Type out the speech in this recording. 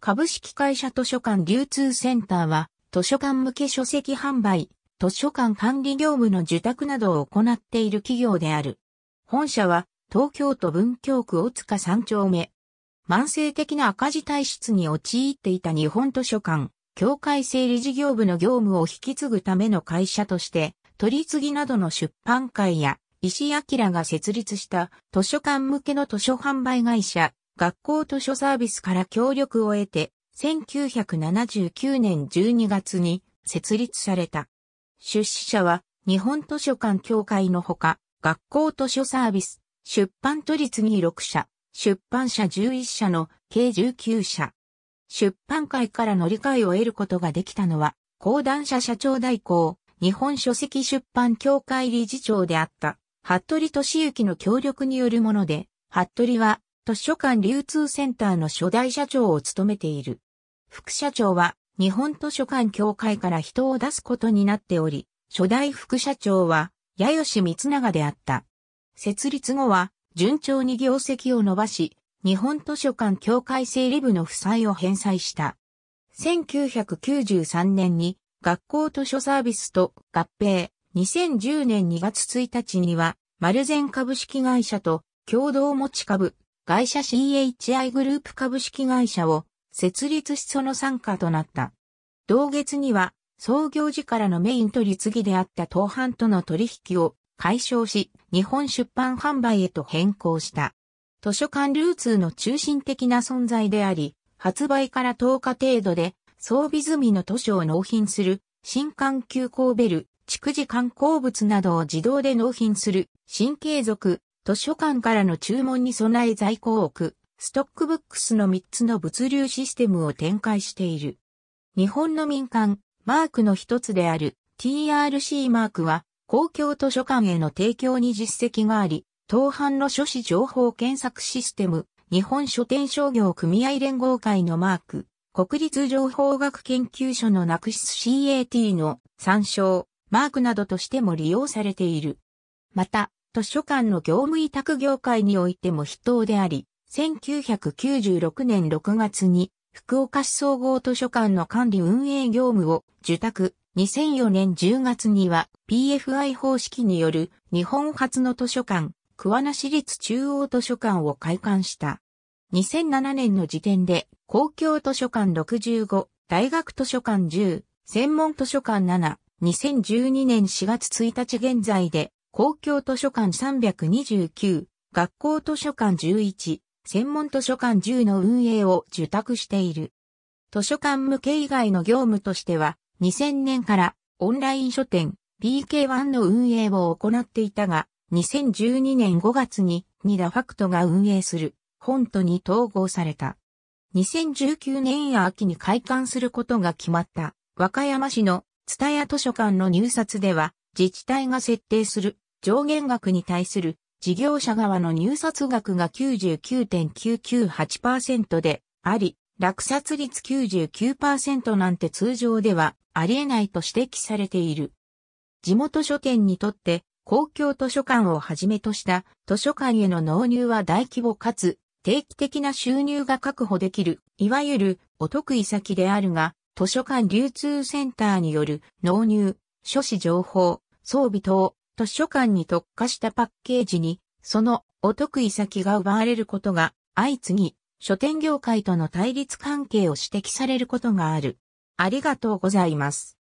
株式会社図書館流通センターは、図書館向け書籍販売、図書館管理業務の受託などを行っている企業である。本社は、東京都文京区大塚三丁目。慢性的な赤字体質に陥っていた日本図書館、協会整理事業部の業務を引き継ぐための会社として、取り次ぎなどの出版会や、石井明が設立した図書館向けの図書販売会社、学校図書サービスから協力を得て、1979年12月に設立された。出資者は日本図書館協会のほか、学校図書サービス、出版取り次ぎ6社、出版社11社の計19社。出版会から乗り換えを得ることができたのは、講談社社長代行、日本書籍出版協会理事長であった、服部俊之の協力によるもので、服部は図書館流通センターの初代社長を務めている。副社長は日本図書館協会から人を出すことになっており、初代副社長は、八吉光長であった。設立後は、順調に業績を伸ばし、日本図書館協会整理部の負債を返済した。1993年に学校図書サービスと合併、2010年2月1日には、マルゼン株式会社と共同持ち株、会社 CHI グループ株式会社を設立しその参加となった。同月には、創業時からのメイン取り次ぎであった当販との取引を解消し、日本出版販売へと変更した。図書館流通の中心的な存在であり、発売から10日程度で装備済みの図書を納品する新環急行ベル、蓄次観光物などを自動で納品する新継続、図書館からの注文に備え在庫を置く、ストックブックスの3つの物流システムを展開している。日本の民間、マークの一つである。TRC マークは公共図書館への提供に実績があり、当販の書士情報検索システム、日本書店商業組合連合会のマーク、国立情報学研究所のなくし CAT の参照、マークなどとしても利用されている。また、図書館の業務委託業界においても筆頭であり、1996年6月に福岡市総合図書館の管理運営業務を受託、2004年10月には PFI 方式による日本初の図書館桑名市立中央図書館を開館した。2007年の時点で、公共図書館65、大学図書館10、専門図書館7、2012年4月1日現在で、公共図書館329、学校図書館11、専門図書館10の運営を受託している。図書館向け以外の業務としては、2000年からオンライン書店 PK1 の運営を行っていたが、2012年5月にニダファクトが運営する本トに統合された。2019年秋に開館することが決まった和歌山市の蔦屋図書館の入札では自治体が設定する上限額に対する事業者側の入札額が99.998%であり、落札率99%なんて通常ではありえないと指摘されている。地元書店にとって公共図書館をはじめとした図書館への納入は大規模かつ定期的な収入が確保できる、いわゆるお得意先であるが、図書館流通センターによる納入、書士情報、装備等、図書館に特化したパッケージに、そのお得意先が奪われることが相次ぎ、書店業界との対立関係を指摘されることがある。ありがとうございます。